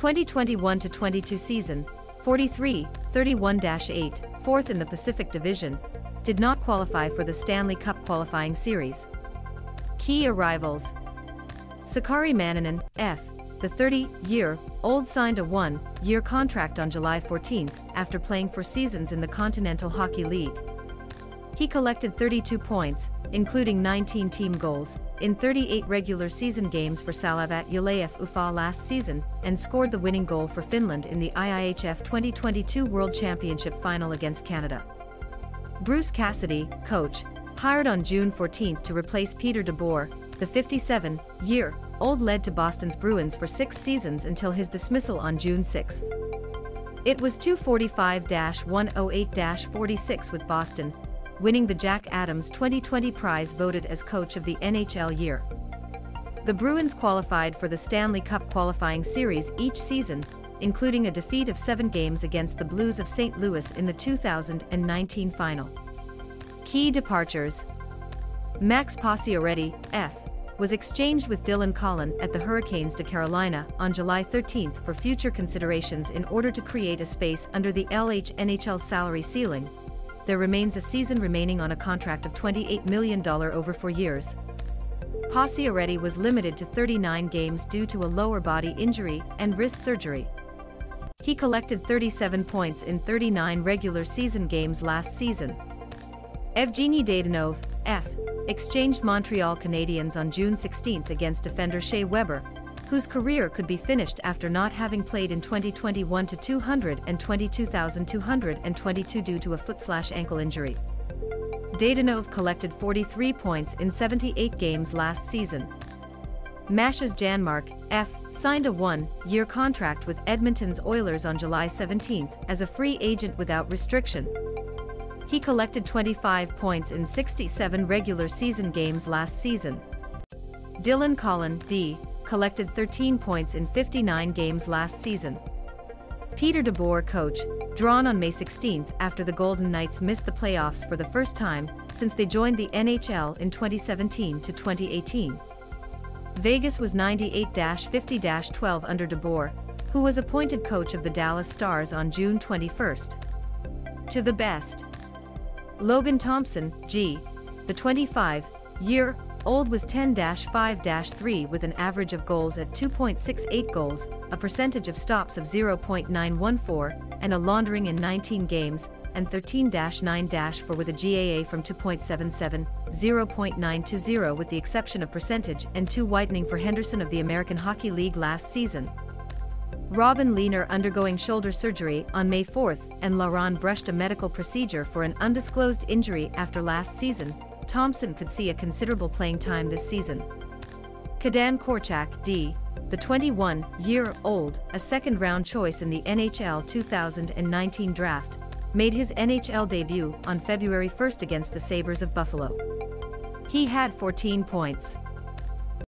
2021-22 season, 43, 31-8, fourth in the Pacific Division, did not qualify for the Stanley Cup qualifying series. Key arrivals Sakari Manninen, F. The 30-year-old signed a one-year contract on July 14 after playing for seasons in the Kontinental Hockey League. He collected 32 points, including 19 team goals, in 38 regular season games for Salavat Yulaev Ufa last season, and scored the winning goal for Finland in the IIHF 2022 World Championship final against Canada. Bruce Cassidy, coach, hired on June 14 to replace Peter DeBoer, the 57-year-old led to Boston's Bruins for six seasons until his dismissal on June 6. It was 245-108-46 with Boston, winning the Jack Adams 2020 prize voted as coach of the NHL year. The Bruins qualified for the Stanley Cup qualifying series each season, including a defeat of seven games against the Blues of St. Louis in the 2019 final. Key departures Max Pacioretty, F was exchanged with Dylan Coghlan at the Hurricanes de Carolina on July 13 for future considerations in order to create a space under the LH NHL salary ceiling. There remains a season remaining on a contract of $28 million over four years. Pacioretty was limited to 39 games due to a lower body injury and wrist surgery. He collected 37 points in 39 regular season games last season. Evgeny Dadonov, F, exchanged Montreal Canadiens on June 16 against defender Shea Weber, whose career could be finished after not having played in 2021 to 222,222 due to a foot-slash-ankle injury. Dadonov collected 43 points in 78 games last season. Mattias Janmark, F, signed a one-year contract with Edmonton's Oilers on July 17 as a free agent without restriction. He collected 25 points in 67 regular season games last season. Dylan Coghlan, D, collected 13 points in 59 games last season. Peter DeBoer coach, drawn on May 16 after the Golden Knights missed the playoffs for the first time since they joined the NHL in 2017 to 2018. Vegas was 98-50-12 under DeBoer, who was appointed coach of the Dallas Stars on June 21. To the best. Logan Thompson, G. The 25-year-old was 10-5-3 with an average of goals at 2.68 goals, a percentage of stops of 0.914, and a laundering in 19 games, and 13-9-4 with a GAA from 2.77, 0.920 with the exception of percentage and 2 whitening for Henderson of the American Hockey League last season. Robin Lehner undergoing shoulder surgery on May 4 and Laurent Brossoit a medical procedure for an undisclosed injury after last season, Thompson could see a considerable playing time this season. Kaedan Korczak, D, the 21-year-old, a second-round choice in the NHL 2019 draft, made his NHL debut on February 1 against the Sabres of Buffalo. He had 14 points.